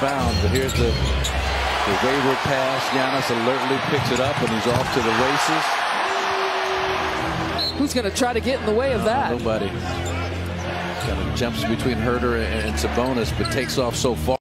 but here's the, the wayward pass. Giannis alertly picks it up, and he's off to the races. Who's going to try to get in the way of that? Nobody. Kind of jumps between Huerter and Sabonis, but takes off so far.